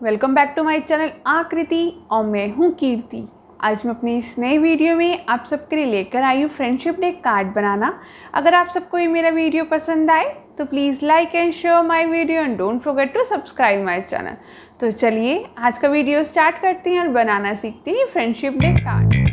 Welcome back to my channel Aakriti और मैं हूँ कीर्ति। आज मैं अपनी इस नए वीडियो में आप सबके लिए लेकर आई हूँ फ्रेंडशिप डे कार्ड बनाना। अगर आप सबको ये मेरा वीडियो पसंद आए तो please like and share my video and don't forget to subscribe my channel तो चलिए आज का वीडियो स्टार्ट करते हैं और बनाना सीखते हैं फ्रेंडशिप डे कार्ड